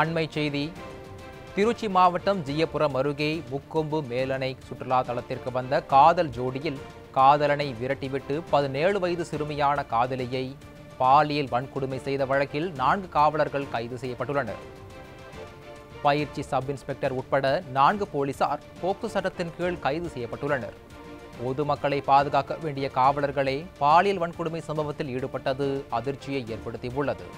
அண்மை செய்தி. திருச்சி மாவட்டம் ஜியபுரம் அருகே முக்கொம்பு மேலணை சுற்றுலா தலத்திற்கு வந்த காதல் ஜோடியில் காதலனை விரட்டிவிட்டு பதினேழு வயது சிறுமியான காதலியை பாலியல் வன்கொடுமை செய்த வழக்கில் நான்கு காவலர்கள் கைது செய்யப்பட்டுள்ளனர். பயிற்சி சப் இன்ஸ்பெக்டர் உட்பட நான்கு போலீசார் போக்கு சட்டத்தின் கீழ் கைது செய்யப்பட்டுள்ளனர். பொதுமக்களை பாதுகாக்க வேண்டிய காவலர்களே பாலியல் வன்கொடுமை சம்பவத்தில் ஈடுபட்டது அதிர்ச்சியை ஏற்படுத்தியுள்ளது.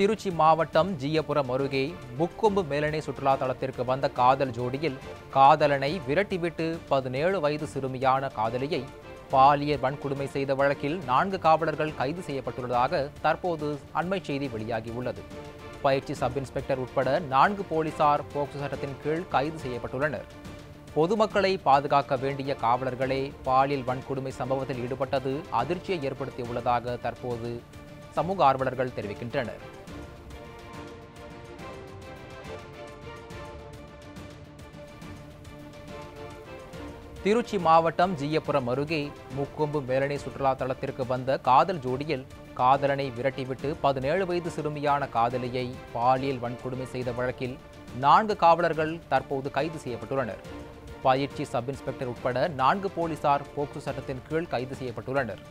திருச்சி மாவட்டம் ஜியபுரம் அருகே முக்கொம்பு மேலணை சுற்றுலா தலத்திற்கு வந்த காதல் ஜோடியில் காதலனை விரட்டிவிட்டு பதினேழு வயது சிறுமியான காதலியை பாலியல் வன்கொடுமை செய்த வழக்கில் நான்கு காவலர்கள் கைது செய்யப்பட்டுள்ளதாக தற்போது அண்மை செய்தி வெளியாகியுள்ளது. பயிற்சி சப் இன்ஸ்பெக்டர் உட்பட நான்கு போலீசார் போக்சோ சட்டத்தின் கீழ் கைது செய்யப்பட்டுள்ளனர். பொதுமக்களை பாதுகாக்க வேண்டிய காவலர்களே பாலியல் வன்கொடுமை சம்பவத்தில் ஈடுபட்டது அதிர்ச்சியை ஏற்படுத்தியுள்ளதாக தற்போது சமூக ஆர்வலர்கள் தெரிவிக்கின்றனர். திருச்சி மாவட்டம் ஜீயபுரம் அருகே முக்கொம்பு மேலணை சுற்றுலா தளத்திற்கு வந்த காதல் ஜோடியில் காதலனை விரட்டிவிட்டு பதினேழு வயது சிறுமியான காதலியை பாலியல் வன்கொடுமை செய்த வழக்கில் நான்கு காவலர்கள் தற்போது கைது செய்யப்பட்டுள்ளனர். பயிற்சி சப் இன்ஸ்பெக்டர் உட்பட நான்கு போலீசார் போக்சோ சட்டத்தின் கீழ் கைது செய்யப்பட்டுள்ளனர்.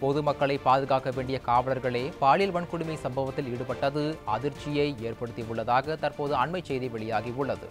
பொதுமக்களை பாதுகாக்க வேண்டிய காவலர்களே பாலியல் வன்கொடுமை சம்பவத்தில் ஈடுபட்டது அதிர்ச்சியை ஏற்படுத்தியுள்ளதாக தற்போது அண்மை செய்தி வெளியாகியுள்ளது.